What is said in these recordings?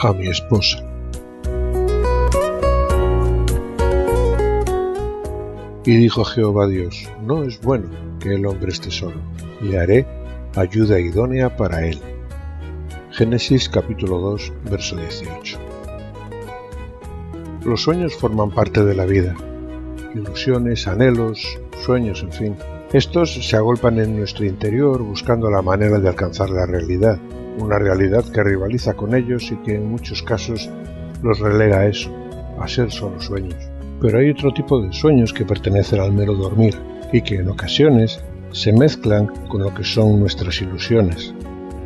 A mi esposa. Y dijo Jehová Dios, no es bueno que el hombre esté solo, le haré ayuda idónea para él. Génesis capítulo 2, verso 18. Los sueños forman parte de la vida. Ilusiones, anhelos, sueños, en fin. Estos se agolpan en nuestro interior buscando la manera de alcanzar la realidad, una realidad que rivaliza con ellos y que en muchos casos los relega a eso, a ser solo sueños. Pero hay otro tipo de sueños que pertenecen al mero dormir y que en ocasiones se mezclan con lo que son nuestras ilusiones.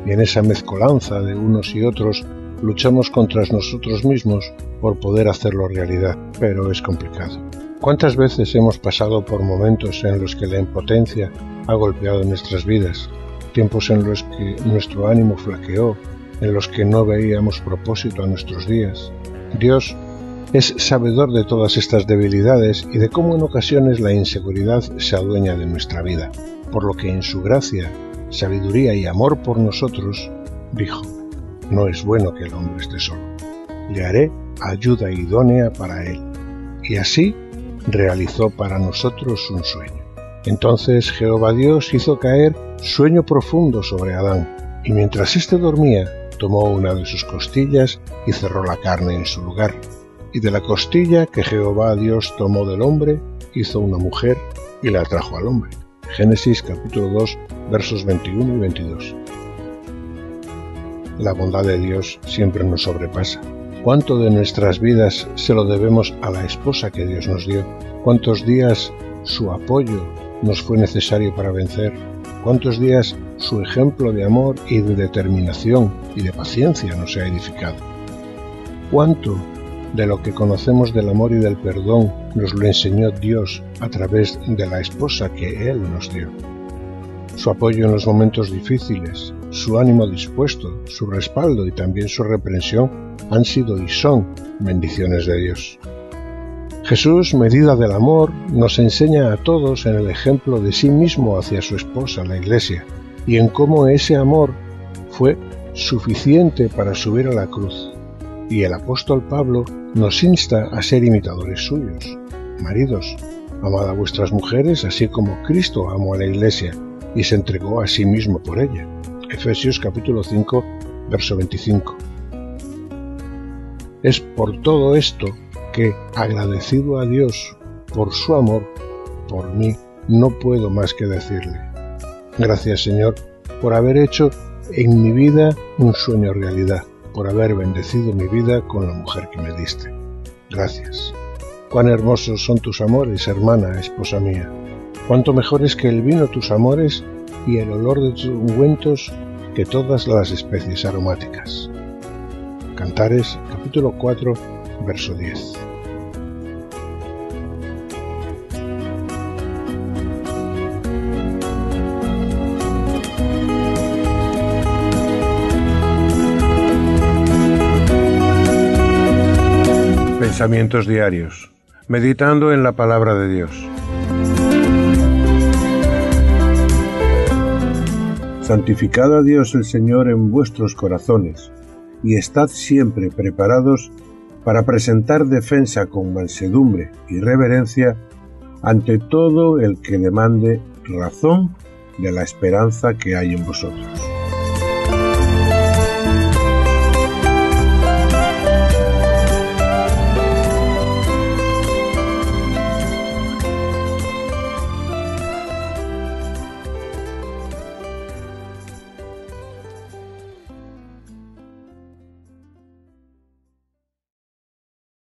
Y en esa mezcolanza de unos y otros luchamos contra nosotros mismos por poder hacerlo realidad, pero es complicado. ¿Cuántas veces hemos pasado por momentos en los que la impotencia ha golpeado nuestras vidas? Tiempos en los que nuestro ánimo flaqueó, en los que no veíamos propósito a nuestros días. Dios es sabedor de todas estas debilidades y de cómo en ocasiones la inseguridad se adueña de nuestra vida, por lo que en su gracia, sabiduría y amor por nosotros, dijo, no es bueno que el hombre esté solo, le haré ayuda idónea para él. Y así realizó para nosotros un sueño. Entonces Jehová Dios hizo caer sueño profundo sobre Adán, y mientras éste dormía, tomó una de sus costillas y cerró la carne en su lugar y de la costilla que Jehová Dios tomó del hombre, hizo una mujer y la trajo al hombre. Génesis capítulo 2 versos 21 y 22. La bondad de Dios siempre nos sobrepasa. ¿Cuánto de nuestras vidas se lo debemos a la esposa que Dios nos dio? ¿Cuántos días su apoyo nos fue necesario para vencer? ¿Cuántos días su ejemplo de amor y de determinación y de paciencia nos ha edificado? ¿Cuánto de lo que conocemos del amor y del perdón nos lo enseñó Dios a través de la esposa que Él nos dio. Su apoyo en los momentos difíciles, su ánimo dispuesto, su respaldo y también su reprensión han sido y son bendiciones de Dios. Jesús, medida del amor, nos enseña a todos en el ejemplo de sí mismo hacia su esposa, la Iglesia, y en cómo ese amor fue suficiente para subir a la cruz. Y el apóstol Pablo nos insta a ser imitadores suyos. Maridos, amad a vuestras mujeres así como Cristo amó a la Iglesia y se entregó a sí mismo por ella. Efesios capítulo 5, verso 25. Es por todo esto agradecido a Dios por su amor, por mí, no puedo más que decirle, gracias Señor por haber hecho en mi vida un sueño realidad por haber bendecido mi vida con la mujer que me diste. Gracias. Cuán hermosos son tus amores, hermana, esposa mía. Cuánto mejores que el vino tus amores y el olor de tus ungüentos que todas las especies aromáticas. Cantares capítulo 4, verso 10. Pensamientos diarios. Meditando en la palabra de Dios. Santificad a Dios el Señor en vuestros corazones, y estad siempre preparados para presentar defensa con mansedumbre y reverencia ante todo el que demande razón de la esperanza que hay en vosotros.